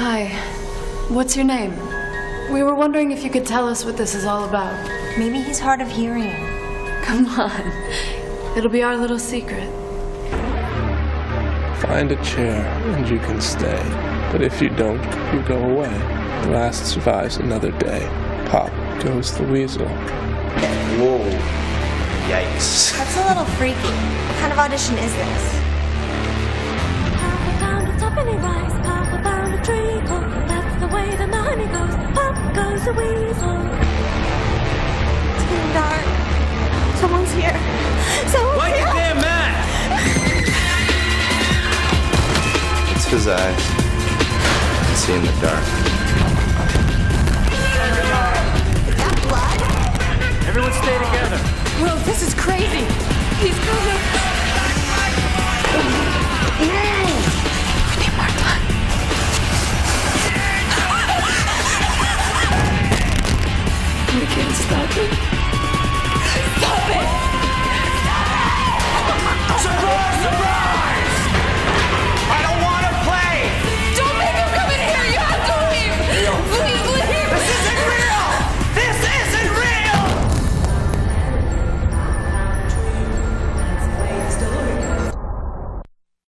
Hi. What's your name? We were wondering if you could tell us what this is all about. Maybe he's hard of hearing. Come on. It'll be our little secret. Find a chair and you can stay. But if you don't, you go away. The last survives another day. Pop goes the weasel. Whoa. Yikes. That's a little freaky. What kind of audition is this? Pop goes the weasel. It's getting dark. Someone's here. Someone's Light here. your damn match! It's his eyes. I can see in the dark. Is that blood? Everyone stay together. Will, this is crazy. Can't stop it.